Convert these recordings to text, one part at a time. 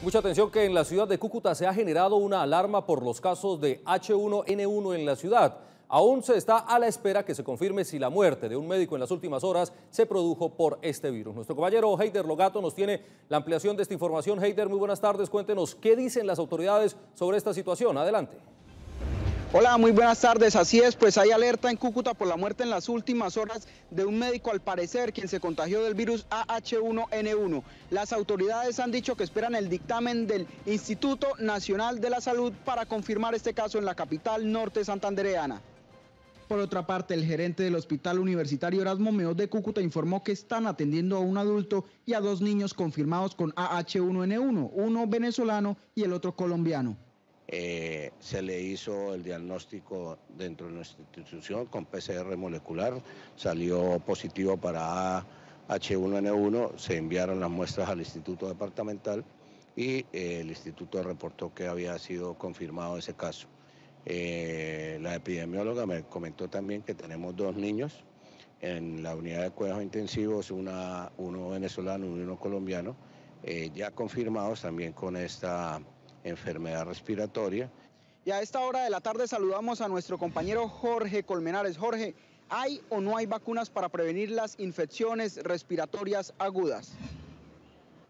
Mucha atención que en la ciudad de Cúcuta se ha generado una alarma por los casos de H1N1 en la ciudad. Aún se está a la espera que se confirme si la muerte de un médico en las últimas horas se produjo por este virus. Nuestro compañero Heider Logato nos tiene la ampliación de esta información. Heider, muy buenas tardes. Cuéntenos qué dicen las autoridades sobre esta situación. Adelante. Hola, muy buenas tardes. Así es, pues hay alerta en Cúcuta por la muerte en las últimas horas de un médico, al parecer, quien se contagió del virus AH1N1. Las autoridades han dicho que esperan el dictamen del Instituto Nacional de la Salud para confirmar este caso en la capital norte santandereana. Por otra parte, el gerente del Hospital Universitario Erasmo Meos de Cúcuta informó que están atendiendo a un adulto y a dos niños confirmados con AH1N1, uno venezolano y el otro colombiano. Eh, se le hizo el diagnóstico dentro de nuestra institución con PCR molecular, salió positivo para H1N1, se enviaron las muestras al Instituto Departamental y eh, el Instituto reportó que había sido confirmado ese caso. Eh, la epidemióloga me comentó también que tenemos dos niños en la unidad de cuidados intensivos, uno venezolano y uno colombiano, ya confirmados también con esta enfermedad respiratoria. Y a esta hora de la tarde saludamos a nuestro compañero Jorge Colmenares. Jorge, ¿hay o no hay vacunas para prevenir las infecciones respiratorias agudas?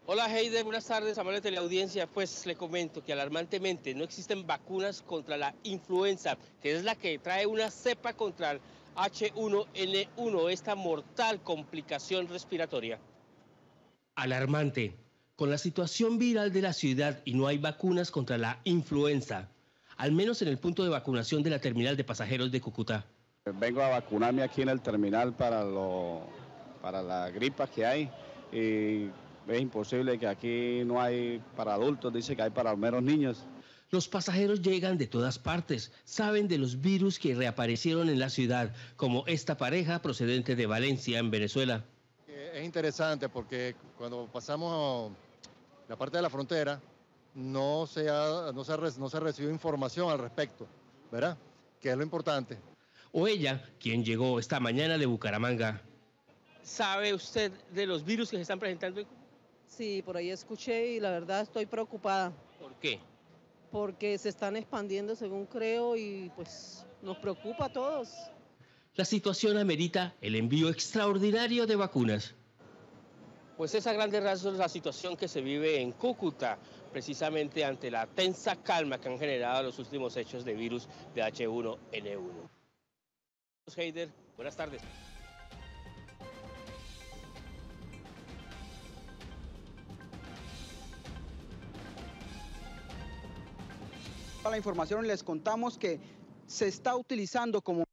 Hola Heider, buenas tardes, amable teleaudiencia. Pues le comento que alarmantemente no existen vacunas contra la influenza, que es la que trae una cepa contra el H1N1, esta mortal complicación respiratoria. Alarmante. Con la situación viral de la ciudad y no hay vacunas contra la influenza, al menos en el punto de vacunación de la terminal de pasajeros de Cúcuta. Vengo a vacunarme aquí en el terminal para, lo, para la gripa que hay y es imposible que aquí no hay para adultos, dice que hay para al menos niños. Los pasajeros llegan de todas partes, saben de los virus que reaparecieron en la ciudad, como esta pareja procedente de Valencia, en Venezuela. Es interesante porque cuando pasamos la parte de la frontera no se, ha, no, se no se recibió información al respecto, ¿verdad? Que es lo importante. O ella, quien llegó esta mañana de Bucaramanga. ¿Sabe usted de los virus que se están presentando? Sí, por ahí escuché y la verdad estoy preocupada. ¿Por qué? Porque se están expandiendo según creo y pues nos preocupa a todos. La situación amerita el envío extraordinario de vacunas. Pues esa grande razón es la situación que se vive en Cúcuta, precisamente ante la tensa calma que han generado los últimos hechos de virus de H1N1. Heider, buenas tardes. Para la información les contamos que se está utilizando como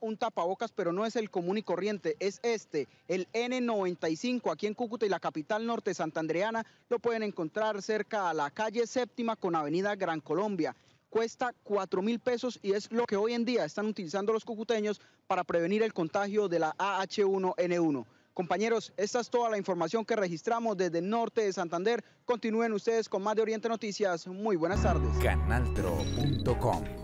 un tapabocas, pero no es el común y corriente, es este, el N95, aquí en Cúcuta y la capital norte santandreana, lo pueden encontrar cerca a la calle séptima con avenida Gran Colombia. Cuesta 4 mil pesos y es lo que hoy en día están utilizando los cucuteños para prevenir el contagio de la AH1N1. Compañeros, esta es toda la información que registramos desde el norte de Santander. Continúen ustedes con más de Oriente Noticias. Muy buenas tardes. Canaltro.com